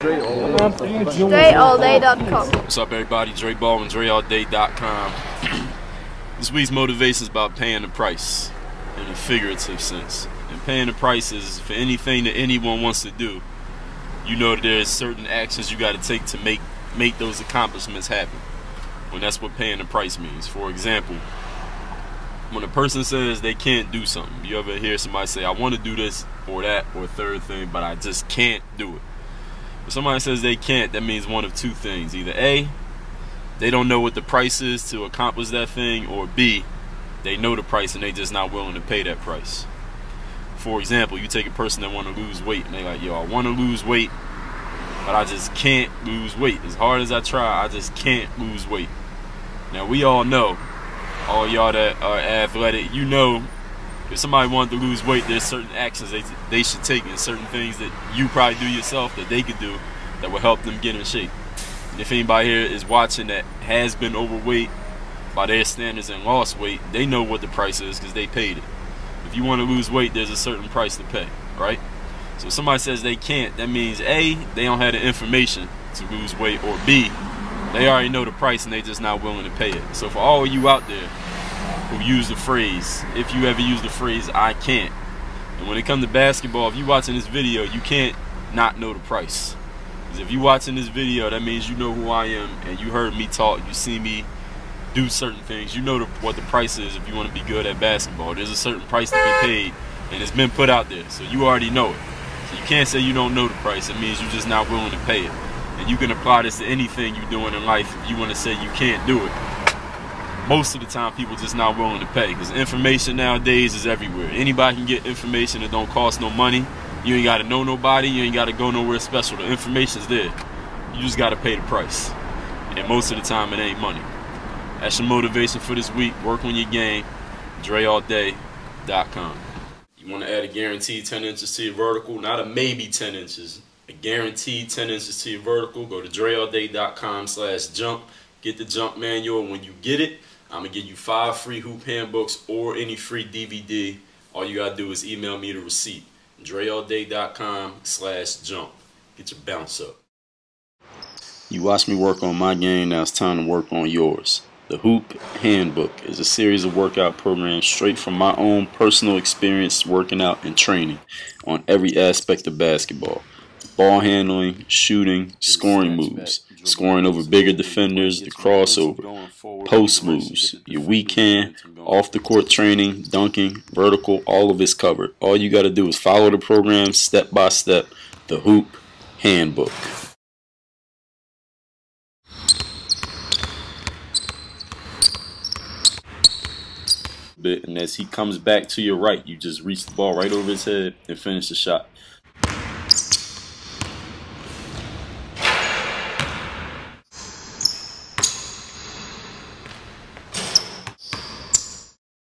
DreAllDay.com. What's up, everybody? Dre Baldwin, DreAllDay.com. this week's motivation is about paying the price in a figurative sense. And paying the price is for anything that anyone wants to do. You know that there's certain actions you got to take to make make those accomplishments happen. When that's what paying the price means. For example, when a person says they can't do something, you ever hear somebody say, "I want to do this or that or third thing, but I just can't do it." If somebody says they can't, that means one of two things. Either A, they don't know what the price is to accomplish that thing, or B, they know the price and they just not willing to pay that price. For example, you take a person that want to lose weight and they like, yo, I want to lose weight, but I just can't lose weight. As hard as I try, I just can't lose weight. Now we all know, all y'all that are athletic, you know if somebody wanted to lose weight, there's certain actions they, they should take and certain things that you probably do yourself that they could do that will help them get in shape. And if anybody here is watching that has been overweight by their standards and lost weight, they know what the price is because they paid it. If you want to lose weight, there's a certain price to pay, right? So if somebody says they can't, that means A, they don't have the information to lose weight, or B, they already know the price and they're just not willing to pay it. So for all you out there who use the phrase, if you ever use the phrase, I can't. And when it comes to basketball, if you're watching this video, you can't not know the price. Because if you're watching this video, that means you know who I am and you heard me talk, you see me do certain things. You know the, what the price is if you want to be good at basketball. There's a certain price to be paid and it's been put out there. So you already know it. So you can't say you don't know the price. It means you're just not willing to pay it. And you can apply this to anything you're doing in life if you want to say you can't do it most of the time people just not willing to pay because information nowadays is everywhere. Anybody can get information that don't cost no money. You ain't got to know nobody. You ain't got to go nowhere special. The information's there. You just got to pay the price. And most of the time it ain't money. That's your motivation for this week. Work on your game. DreAllDay.com. You want to add a guaranteed 10 inches to your vertical, not a maybe 10 inches. A guaranteed 10 inches to your vertical. Go to DreAllDay.com slash jump. Get the jump manual. When you get it, I'm going to give you five free hoop handbooks or any free DVD. All you got to do is email me the receipt. DreAllDay.com slash jump. Get your bounce up. You watch me work on my game, now it's time to work on yours. The Hoop Handbook is a series of workout programs straight from my own personal experience working out and training on every aspect of basketball ball handling, shooting, scoring moves, scoring over bigger defenders, the crossover, post moves, your weak hand, off the court training, dunking, vertical, all of it's covered. All you got to do is follow the program step by step, the Hoop Handbook. Bit, and as he comes back to your right, you just reach the ball right over his head and finish the shot.